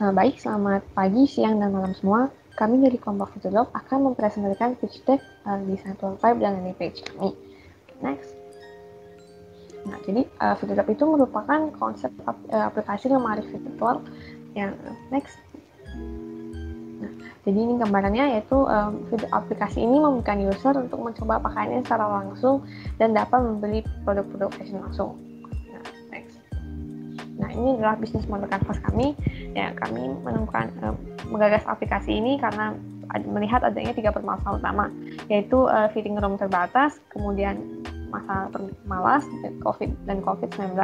Nah, baik, selamat pagi, siang, dan malam semua. Kami dari kelompok Fitodrop akan mempresentasikan pitch deck uh, di Central Type dan landing page kami. Next. Nah, jadi uh, Fitodrop itu merupakan konsep ap uh, aplikasi lemari virtual yang next. Nah, jadi ini gambarannya yaitu um, aplikasi ini memungkinkan user untuk mencoba pakaiannya secara langsung dan dapat membeli produk-produk fashion langsung. Nah, ini adalah bisnis model kanvas kami. Ya, kami menemukan uh, menggagas aplikasi ini karena melihat adanya tiga permasalahan utama, yaitu uh, fitting room terbatas, kemudian masalah malas, COVID dan COVID-19.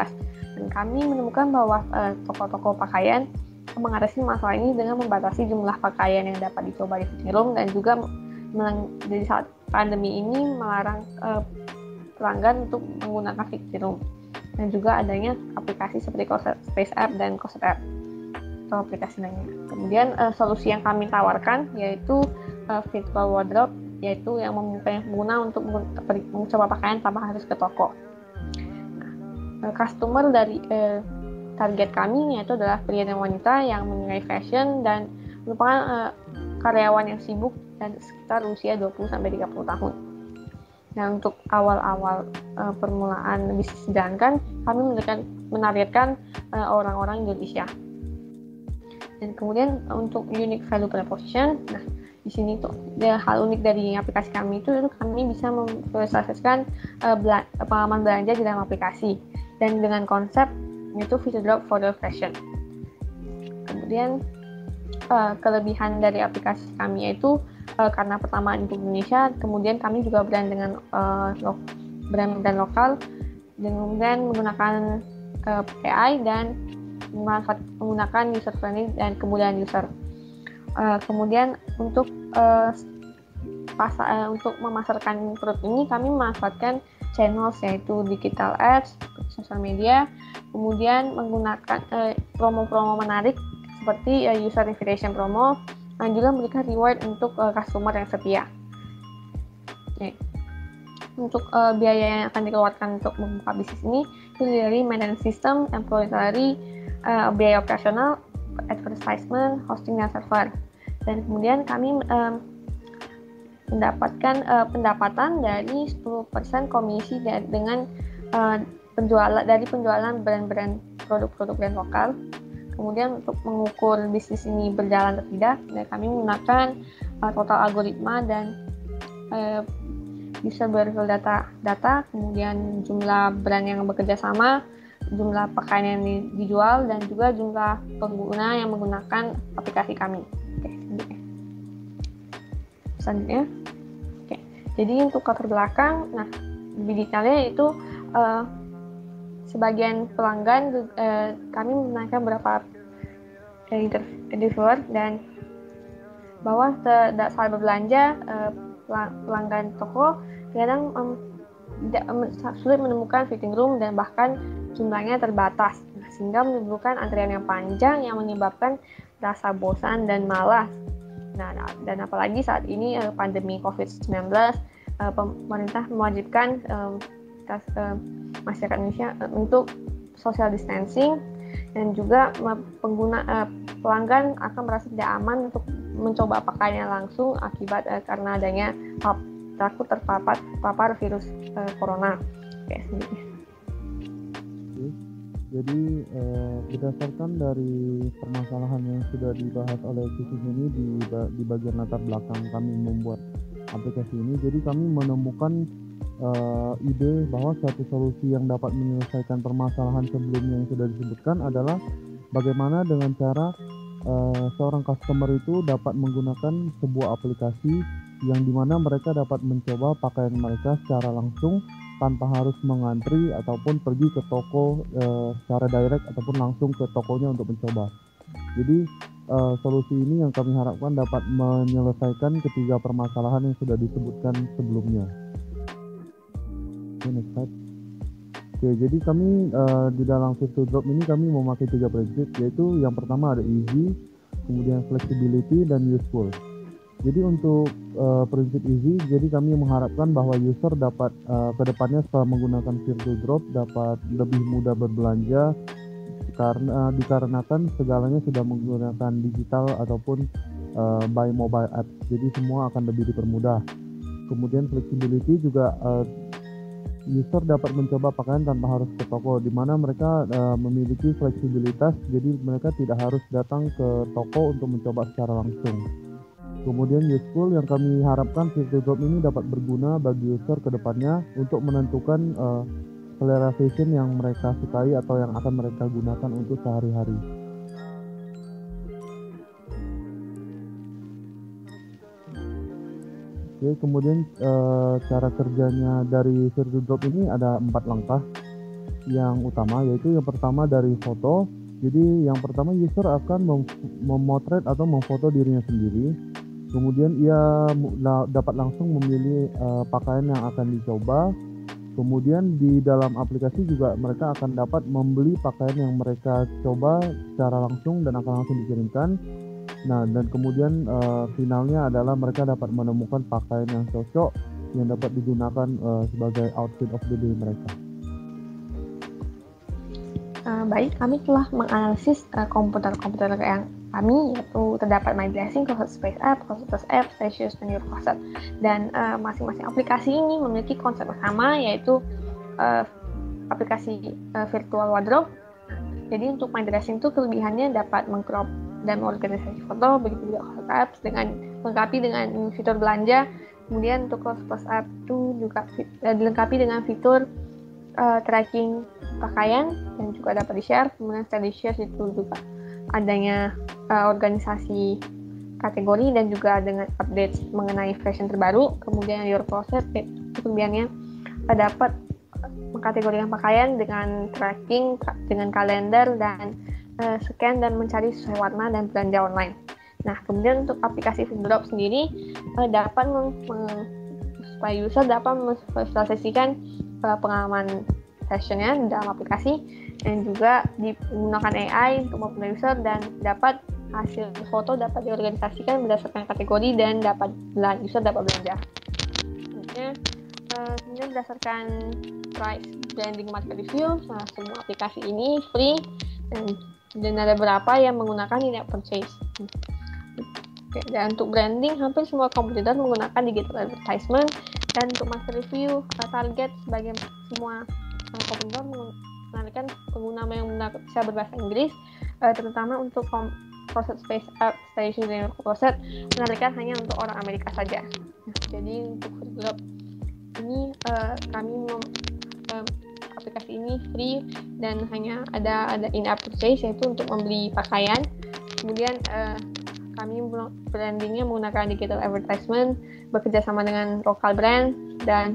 Dan kami menemukan bahwa uh, toko-toko pakaian mengatasi masalah ini dengan membatasi jumlah pakaian yang dapat dicoba di fitting room dan juga dari saat pandemi ini melarang uh, pelanggan untuk menggunakan fitting room dan juga adanya aplikasi seperti Space App dan Coset App atau aplikasi lainnya. Kemudian uh, solusi yang kami tawarkan yaitu uh, virtual wardrobe yaitu yang pengguna untuk mencoba pakaian tanpa harus ke toko. Nah, customer dari uh, target kami yaitu adalah pria dan wanita yang menyukai fashion dan merupakan uh, karyawan yang sibuk dan sekitar usia 20 sampai 30 tahun. Nah, untuk awal-awal uh, permulaan bisnis dijalankan, kami menargetkan, menargetkan uh, orang-orang Indonesia. Dan kemudian untuk unique value proposition, nah di sini tuh ya, hal unik dari aplikasi kami itu, itu kami bisa memvisualisasikan uh, bela pengalaman belanja di dalam aplikasi dan dengan konsep yaitu video drop for the fashion. Kemudian uh, kelebihan dari aplikasi kami yaitu uh, karena pertama untuk Indonesia, kemudian kami juga brand dengan uh, brand brand lokal dengan menggunakan uh, AI dan menggunakan user friendly dan kemudahan user. Uh, kemudian untuk uh, pas, uh, untuk memasarkan produk ini kami memanfaatkan channel yaitu digital ads, sosial media, kemudian menggunakan promo-promo uh, menarik seperti uh, user invitation promo, dan juga memberikan reward untuk uh, customer yang setia. Untuk uh, biaya yang akan dikeluarkan untuk membuka bisnis ini itu dari maintenance system, employee salary, uh, biaya operasional, advertisement, hosting dan server. Dan kemudian kami um, mendapatkan uh, pendapatan dari 10% komisi dari, dengan uh, penjualan dari penjualan brand-brand produk-produk brand lokal Kemudian untuk mengukur bisnis ini berjalan atau tidak, kami menggunakan uh, total algoritma dan uh, bisa berfil data, data, kemudian jumlah brand yang bekerja sama, jumlah pakaian yang dijual, dan juga jumlah pengguna yang menggunakan aplikasi kami. Oke, selanjutnya. Selanjutnya, oke. Jadi untuk latar belakang, nah lebih detailnya itu uh, sebagian pelanggan eh, kami menanyakan berapa interviewer dan bahwa saat berbelanja eh, pelanggan toko kadang um, tidak um, sulit menemukan fitting room dan bahkan jumlahnya terbatas nah, sehingga menimbulkan antrian yang panjang yang menyebabkan rasa bosan dan malas. Nah, dan apalagi saat ini uh, pandemi COVID-19 uh, pemerintah mewajibkan um, uh, masyarakat Indonesia uh, untuk social distancing dan juga pengguna uh, pelanggan akan merasa tidak aman untuk mencoba pakaiannya langsung akibat uh, karena adanya pap, takut terpapar papar virus uh, corona. Oke, Jadi eh, berdasarkan dari permasalahan yang sudah dibahas oleh khusus ini di, di bagian latar belakang kami membuat aplikasi ini, jadi kami menemukan uh, ide bahwa satu solusi yang dapat menyelesaikan permasalahan sebelumnya yang sudah disebutkan adalah bagaimana dengan cara uh, seorang customer itu dapat menggunakan sebuah aplikasi yang di mana mereka dapat mencoba pakaian mereka secara langsung tanpa harus mengantri ataupun pergi ke toko uh, secara direct ataupun langsung ke tokonya untuk mencoba. Jadi uh, solusi ini yang kami harapkan dapat menyelesaikan ketiga permasalahan yang sudah disebutkan sebelumnya. Next slide. Oke, jadi kami uh, di dalam Fit Drop ini kami memakai tiga prinsip, yaitu yang pertama ada easy, kemudian flexibility dan useful. Jadi untuk uh, prinsip easy, jadi kami mengharapkan bahwa user dapat uh, ke depannya setelah menggunakan virtual drop dapat lebih mudah berbelanja karena dikarenakan segalanya sudah menggunakan digital ataupun uh, by mobile apps jadi semua akan lebih dipermudah kemudian flexibility juga uh, user dapat mencoba pakaian tanpa harus ke toko di mana mereka uh, memiliki fleksibilitas jadi mereka tidak harus datang ke toko untuk mencoba secara langsung kemudian useful yang kami harapkan virtual drop ini dapat berguna bagi user ke depannya untuk menentukan uh, selera fashion yang mereka sukai atau yang akan mereka gunakan untuk sehari-hari. Oke, kemudian uh, cara kerjanya dari virtual drop ini ada empat langkah yang utama, yaitu yang pertama dari foto. Jadi yang pertama user akan mem memotret atau memfoto dirinya sendiri. Kemudian ia dapat langsung memilih uh, pakaian yang akan dicoba. Kemudian di dalam aplikasi juga mereka akan dapat membeli pakaian yang mereka coba secara langsung dan akan langsung dikirimkan Nah, dan kemudian uh, finalnya adalah mereka dapat menemukan pakaian yang cocok yang dapat digunakan uh, sebagai outfit of the day mereka. Uh, baik, kami telah menganalisis komputer-komputer uh, yang kami yaitu terdapat My Blessing, Closet Space App, Closet App, Stasius, dan Your Closet. Dan masing-masing uh, aplikasi ini memiliki konsep bersama yaitu uh, aplikasi uh, virtual wardrobe. Jadi untuk My Dressing itu kelebihannya dapat mengcrop dan organisasi foto begitu juga close apps dengan lengkapi dengan fitur belanja. Kemudian untuk close close up itu juga uh, dilengkapi dengan fitur uh, tracking pakaian dan juga dapat di share kemudian setelah di share itu juga adanya uh, organisasi kategori dan juga dengan update mengenai fashion terbaru. Kemudian your closet itu kelebihannya uh, dapat mengkategorikan pakaian dengan tracking dengan kalender dan uh, scan dan mencari sesuai warna dan belanja online. Nah, kemudian untuk aplikasi Drop sendiri uh, dapat supaya user dapat memvisualisasikan uh, pengalaman fashionnya dalam aplikasi dan juga digunakan AI untuk mempermudah user dan dapat hasil foto dapat diorganisasikan berdasarkan kategori dan dapat user dapat belanja. Kemudian, uh, kemudian berdasarkan price branding market review, nah semua aplikasi ini free dan dan ada beberapa yang menggunakan in-app purchase. Oke, dan untuk branding, hampir semua kompetitor menggunakan digital advertisement dan untuk market review, uh, target sebagai semua uh, kompetitor menarikkan pengguna yang bisa berbahasa Inggris, uh, terutama untuk Closet Space App Station dan Closet menarikkan hanya untuk orang Amerika saja. Jadi untuk Food ini uh, kami uh, ini free dan hanya ada ada in-app purchase yaitu untuk membeli pakaian. Kemudian uh, kami brandingnya menggunakan digital advertisement, bekerja sama dengan lokal brand dan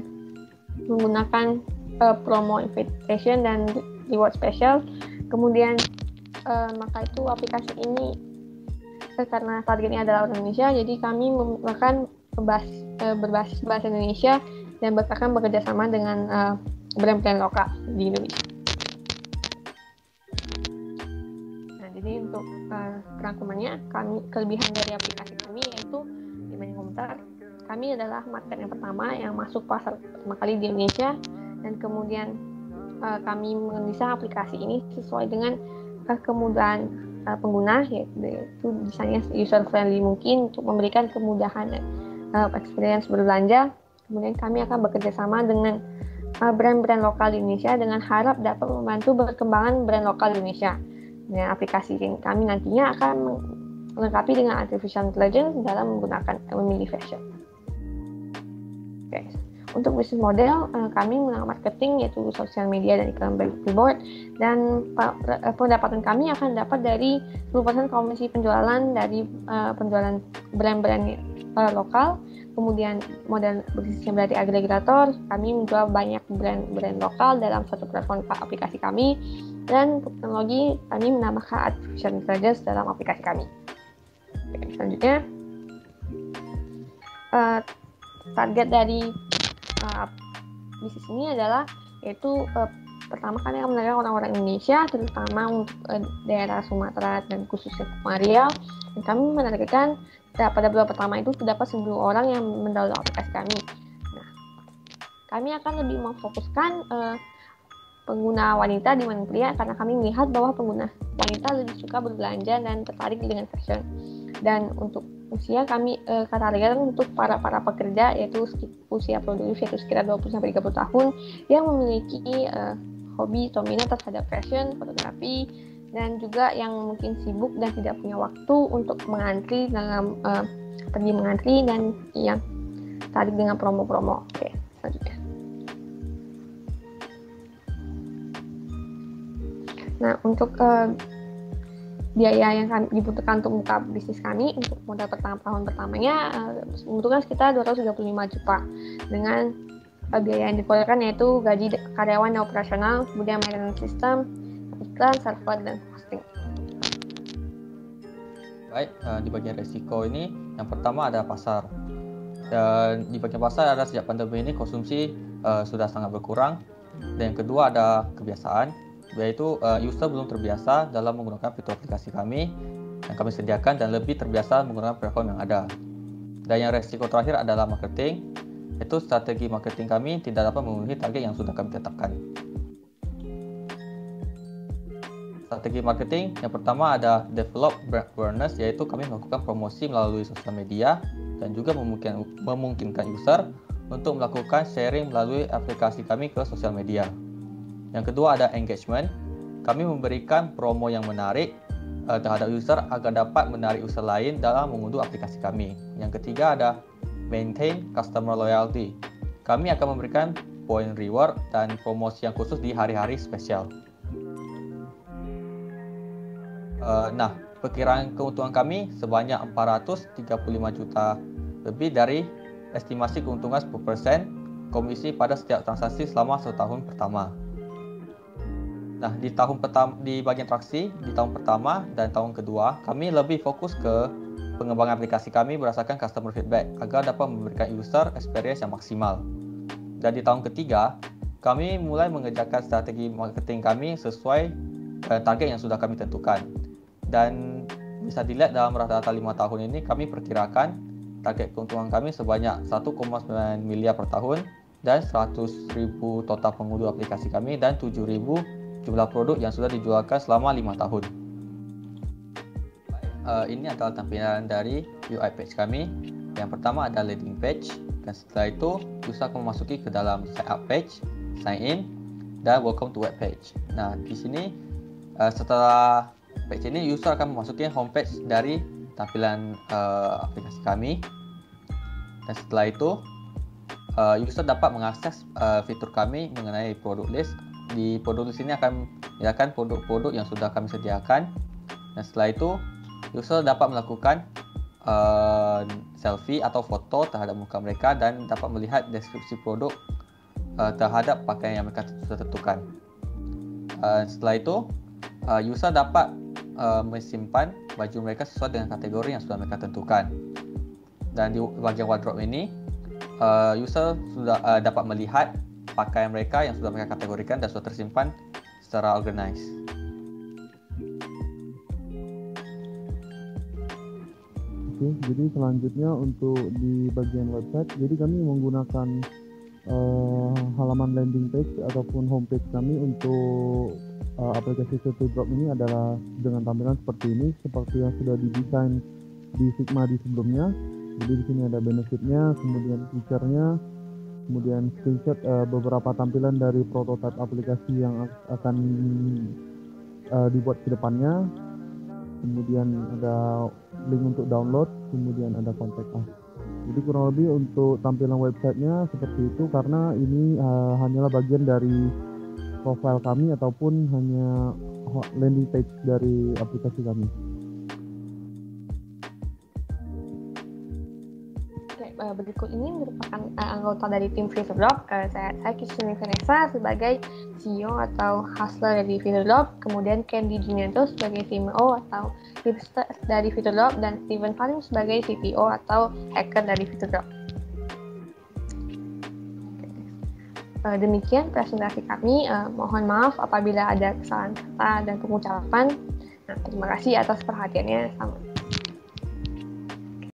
menggunakan uh, promo invitation dan reward special. Kemudian uh, maka itu aplikasi ini karena targetnya adalah orang Indonesia, jadi kami menggunakan berbasis bahasa Indonesia dan akan bekerja sama dengan uh, brand-brand lokal di Indonesia. Nah, jadi untuk uh, rangkumannya, kami kelebihan dari aplikasi kami yaitu di banyak komputer. Kami adalah market yang pertama yang masuk pasar pertama kali di Indonesia dan kemudian uh, kami mendesain aplikasi ini sesuai dengan uh, kemudahan uh, pengguna yaitu desainnya user friendly mungkin untuk memberikan kemudahan uh, experience berbelanja. Kemudian kami akan bekerja sama dengan brand-brand lokal di Indonesia dengan harap dapat membantu perkembangan brand lokal di Indonesia. Dengan aplikasi kami nantinya akan melengkapi dengan artificial intelligence dalam menggunakan memilih fashion. Okay. Untuk bisnis model, uh, kami menggunakan marketing yaitu sosial media dan iklan billboard dan pendapatan kami akan dapat dari 10% komisi penjualan dari penjualan brand-brand lokal kemudian model bisnisnya berarti agregator kami menjual banyak brand-brand lokal dalam satu platform aplikasi kami. Dan teknologi kami menambahkan artificial intelligence dalam aplikasi kami. Oke, selanjutnya uh, target dari uh, bisnis ini adalah yaitu uh, pertama kali akan menarik orang-orang Indonesia terutama untuk uh, daerah Sumatera dan khususnya Maria dan kami menargetkan pada bulan pertama itu terdapat 1000 orang yang mendownload aplikasi kami. Nah, kami akan lebih memfokuskan uh, pengguna wanita dibanding pria karena kami melihat bahwa pengguna wanita lebih suka berbelanja dan tertarik dengan fashion. Dan untuk usia kami e, kategorikan untuk para para pekerja yaitu usia produktif yaitu sekitar 20 sampai 30 tahun yang memiliki e, hobi minat terhadap fashion, fotografi, dan juga yang mungkin sibuk dan tidak punya waktu untuk mengantri dalam uh, pergi mengantri dan yang tarik dengan promo-promo. Oke, selanjutnya. Nah, untuk uh, biaya yang kami, dibutuhkan untuk buka bisnis kami untuk modal pertama tahun pertamanya uh, membutuhkan sekitar 235 juta dengan biaya yang dikeluarkan yaitu gaji karyawan yang operasional, kemudian maintenance system, iklan, server, dan hosting. Baik, uh, di bagian resiko ini yang pertama ada pasar. Dan di bagian pasar ada sejak pandemi ini konsumsi uh, sudah sangat berkurang. Dan yang kedua ada kebiasaan, yaitu uh, user belum terbiasa dalam menggunakan fitur aplikasi kami yang kami sediakan dan lebih terbiasa menggunakan platform yang ada. Dan yang resiko terakhir adalah marketing, yaitu strategi marketing kami tidak dapat memenuhi target yang sudah kami tetapkan. strategi marketing yang pertama ada develop brand awareness yaitu kami melakukan promosi melalui sosial media dan juga memungkinkan, memungkinkan user untuk melakukan sharing melalui aplikasi kami ke sosial media. Yang kedua ada engagement. Kami memberikan promo yang menarik uh, terhadap user agar dapat menarik user lain dalam mengunduh aplikasi kami. Yang ketiga ada maintain customer loyalty. Kami akan memberikan point reward dan promosi yang khusus di hari-hari spesial. Uh, nah, perkiraan keuntungan kami sebanyak 435 juta lebih dari estimasi keuntungan 10% komisi pada setiap transaksi selama setahun pertama. Nah, di tahun pertama di bagian traksi di tahun pertama dan tahun kedua, kami lebih fokus ke pengembangan aplikasi kami berdasarkan customer feedback agar dapat memberikan user experience yang maksimal. Dan di tahun ketiga, kami mulai mengerjakan strategi marketing kami sesuai eh, target yang sudah kami tentukan dan bisa dilihat dalam rata-rata lima tahun ini kami perkirakan target keuntungan kami sebanyak 1,9 miliar per tahun dan 100 ribu total pengunduh aplikasi kami dan 7 ribu jumlah produk yang sudah dijualkan selama lima tahun. Uh, ini adalah tampilan dari UI page kami. Yang pertama ada landing page dan setelah itu user akan memasuki ke dalam sign up page, sign in dan welcome to web page. Nah, di sini uh, setelah page ini user akan memasuki homepage dari tampilan uh, aplikasi kami dan setelah itu uh, user dapat mengakses uh, fitur kami mengenai produk list di produk list ini akan menyediakan produk-produk yang sudah kami sediakan dan setelah itu user dapat melakukan uh, selfie atau foto terhadap muka mereka dan dapat melihat deskripsi produk uh, terhadap pakaian yang mereka sudah tentukan uh, setelah itu uh, user dapat uh, menyimpan baju mereka sesuai dengan kategori yang sudah mereka tentukan. Dan di bagian wardrobe ini, uh, user sudah uh, dapat melihat pakaian mereka yang sudah mereka kategorikan dan sudah tersimpan secara organized. Oke, jadi selanjutnya untuk di bagian website, jadi kami menggunakan uh, halaman landing page ataupun homepage kami untuk uh, aplikasi City Drop ini adalah dengan tampilan seperti ini, seperti yang sudah didesain di Sigma di sebelumnya. Jadi di sini ada benefitnya, kemudian fiturnya, kemudian screenshot uh, beberapa tampilan dari prototipe aplikasi yang akan uh, dibuat ke depannya. Kemudian ada link untuk download, kemudian ada kontak us. Jadi kurang lebih untuk tampilan websitenya seperti itu karena ini uh, hanyalah bagian dari profile kami ataupun hanya landing page dari aplikasi kami. Eh, berikut ini merupakan uh, anggota dari tim Fiterdrop. Uh, saya saya Kisuni Vanessa sebagai CEO atau hustler dari Fiterdrop, kemudian Candy Junianto sebagai CMO atau hipster dari Fiterdrop dan Steven Falim sebagai CTO atau hacker dari Fiterdrop. Uh, demikian presentasi kami. Uh, mohon maaf apabila ada kesalahan kata dan pengucapan. Nah, terima kasih atas perhatiannya. Selamat